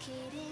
complicated.